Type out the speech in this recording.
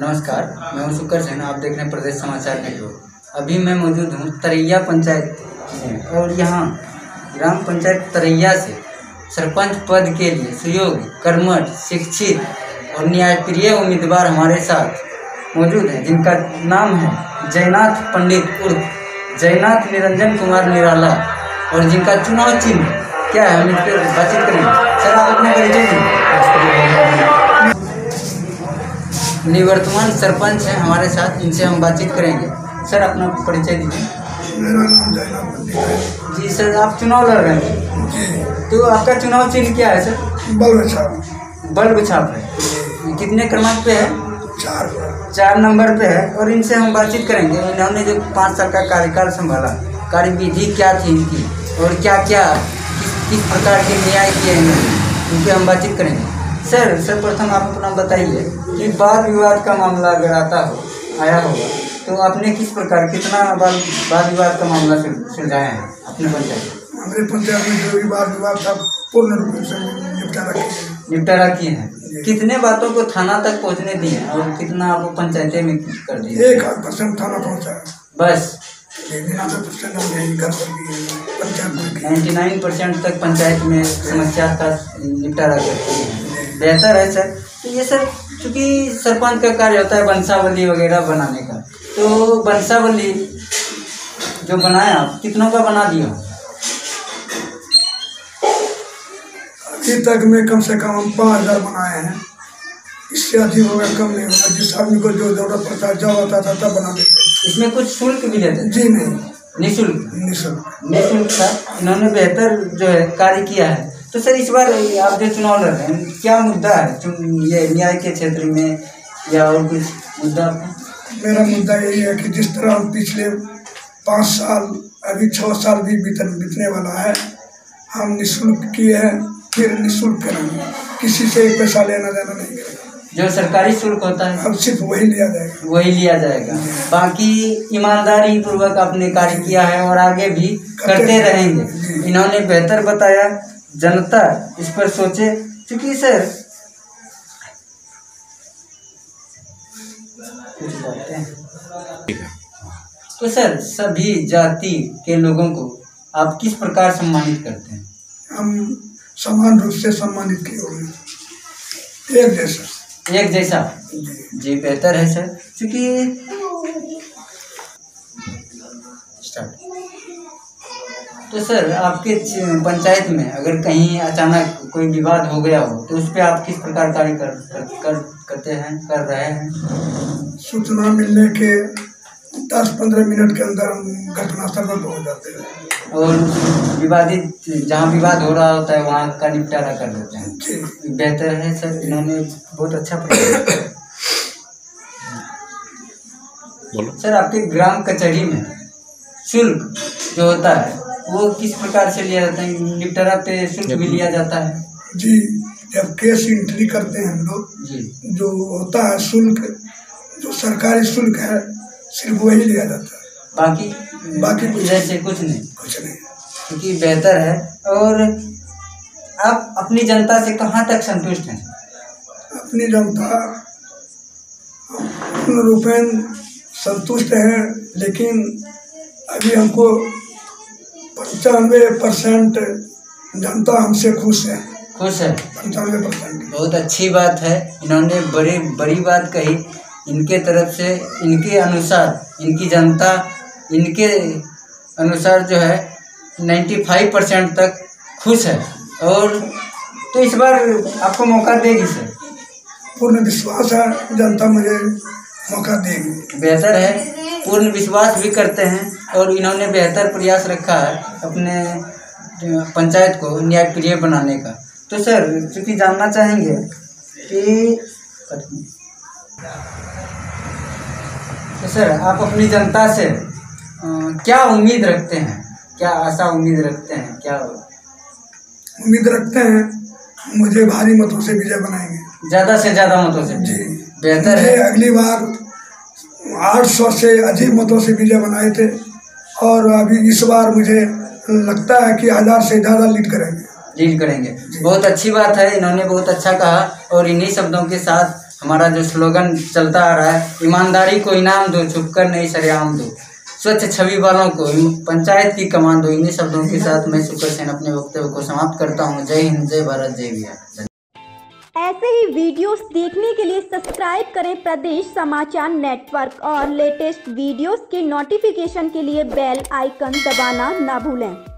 नमस्कार, मैं हूँ शुक्र सेन आप देख रहे हैं प्रदेश समाचार नेटवर्क। अभी मैं मौजूद हूँ तरैया पंचायत में और यहाँ ग्राम पंचायत तरैया से सरपंच पद के लिए सुयोग्य कर्मठ, शिक्षित और न्यायप्रिय उम्मीदवार हमारे साथ मौजूद हैं, जिनका नाम है जयनाथ पंडित उर्फ़ जयनाथ निरंजन कुमार निराला और जिनका चुनाव चिन्ह क्या है हम इस पर बातचीत करेंगे। सर, आप अपना परिचय निवर्तमान सरपंच हैं हमारे साथ इनसे हम बातचीत करेंगे। सर अपना परिचय दीजिए। मेरा नाम जयनाथ पंडित जी सर आप चुनाव लड़ रहे हैं। तो आपका चुनाव चिन्ह क्या है सर? बल्ब साहब बल्ब छाप है। कितने क्रमांक पे है? चार चार नंबर पे है और इनसे हम बातचीत करेंगे। इन्होंने जो पाँच साल का कार्यकाल संभाला कार्यविधि क्या थी इनकी और क्या क्या किस किस प्रकार के न्याय किए इन्होंने उनकी हम बातचीत करेंगे। सर सर्वप्रथम आप अपना बताइए कि वाद विवाद का मामला अगर आता हो आया होगा तो आपने किस प्रकार कितना वाद वाद विवाद का मामला सुलझाया है अपने पंचायत में? हमारे पंचायत में जो भी वाद विवाद था पूर्ण रूप से निपटारा किया निपटारा किए हैं। कितने बातों को थाना तक पहुँचने दिए हैं और कितना आपको पंचायतें में कर दिए एक आध परसेंट थाना पहुँचा बस। नाइन्टी नाइन परसेंट तक पंचायत में समस्या का निपटारा करती है। बेहतर है सर। तो ये सर चूँकि सरपंच का कार्य होता है वंशावली वगैरह बनाने का तो वंशावली जो बनाया आप कितनों का बना दिया? अभी तक में कम से कम हम पाँच हज़ार बनाए हैं। इससे अधिक होगा कम नहीं होगा जिस आदमी को जो ज़रूरत पड़ता है जब आता था तब बना देते इसमें कुछ शुल्क भी लेते हैं? जी नहीं। निःशुल्क? निःशुल्क। निःशुल्क था इन्होंने बेहतर जो है कार्य किया है। तो सर इस बार आप जो चुनाव लड़ रहे हैं क्या मुद्दा है? चुन- ये न्याय के क्षेत्र में या और कुछ मुद्दा मेरा मुद्दा यही है कि जिस तरह हम पिछले पाँच साल अभी छः साल भी बीतन बीतने वाला है हम निःशुल्क किए हैं फिर निःशुल्क करेंगे। किसी से एक पैसा लेना देना नहीं करेंगे। जो सरकारी शुल्क होता है अब सिर्फ़ वही लिया जाएगा। वही लिया जाएगा। बाकी ईमानदारी पूर्वक आपने कार्य किया है और आगे भी करते रहेंगे। इन्होंने बेहतर बताया। जनता इस पर सोचे क्योंकि सर। तो सर सभी जाति के लोगों को आप किस प्रकार सम्मानित करते हैं? हम समान रूप से सम्मानित किए हुए एक जैसा। एक जैसा। जी जी बेहतर है सर। क्योंकि स्टार्ट तो सर आपके पंचायत में अगर कहीं अचानक कोई विवाद हो गया हो तो उस पर आप किस प्रकार कार्य कर, कर, कर करते हैं कर रहे हैं? सूचना मिलने के दस पंद्रह मिनट के अंदर हम घटनास्थल पर पहुँच जाते हैं। और विवादित जहाँ विवाद हो रहा होता है वहाँ का निपटारा कर देते हैं। बेहतर है सर इन्होंने बहुत अच्छा बोलो। सर आपके ग्राम कचहरी में शुल्क जो होता है वो किस प्रकार से लिया जाता है? निपटारा पे शुल्क भी लिया जाता है। जी जब केस एंट्री करते हैं हम लोग जो। होता है शुल्क जो सरकारी शुल्क है सिर्फ़ वही लिया जाता है। बाकी? बाकी कुछ जैसे कुछ नहीं। कुछ नहीं। क्योंकि बेहतर है। और आप अपनी जनता से कहाँ तक संतुष्ट हैं? अपनी जनता पूर्ण रूपेण संतुष्ट है लेकिन अभी हमको पंचानवे परसेंट जनता हमसे खुश है। खुश है? पंचानवे परसेंट। बहुत अच्छी बात है। इन्होंने बड़ी बड़ी बात कही। इनके तरफ़ से इनके अनुसार इनकी जनता इनके अनुसार जो है नाइन्टी फाइव परसेंट तक खुश है। और तो इस बार आपको मौका देगी सर? पूर्ण विश्वास है जनता मुझे मौका देगी। बेहतर है। पूर्ण विश्वास भी करते हैं। और इन्होंने बेहतर प्रयास रखा है अपने पंचायत को न्यायप्रिय बनाने का। तो सर चूँकि जानना चाहेंगे कि तो सर आप अपनी जनता से क्या उम्मीद रखते हैं? क्या आशा उम्मीद रखते हैं? क्या उम्मीद रखते हैं मुझे भारी मतों से विजय बनाएँगे। ज़्यादा से ज़्यादा मतों से? जी। बेहतर है। अगली बार आठ सौ से अधिक मतों से विजय बनाए थे। और अभी इस बार मुझे लगता है कि हज़ार से ज़्यादा लीड करेंगे। लीड करेंगे। बहुत अच्छी बात है, इन्होंने बहुत अच्छा कहा और इन्हीं शब्दों के साथ हमारा जो स्लोगन चलता आ रहा है, ईमानदारी को इनाम दो छुप कर नहीं सरेआम दो। स्वच्छ छवि वालों को पंचायत की कमान दो, इन्हीं शब्दों के साथ मैं शुक्र सेन अपने वक्तव्य को समाप्त करता हूँ। जय हिंद, जय भारत, जय बिहार। ऐसे ही वीडियोस देखने के लिए सब्सक्राइब करें प्रदेश समाचार नेटवर्क और लेटेस्ट वीडियोस के नोटिफिकेशन के लिए बेल आइकन दबाना ना भूलें।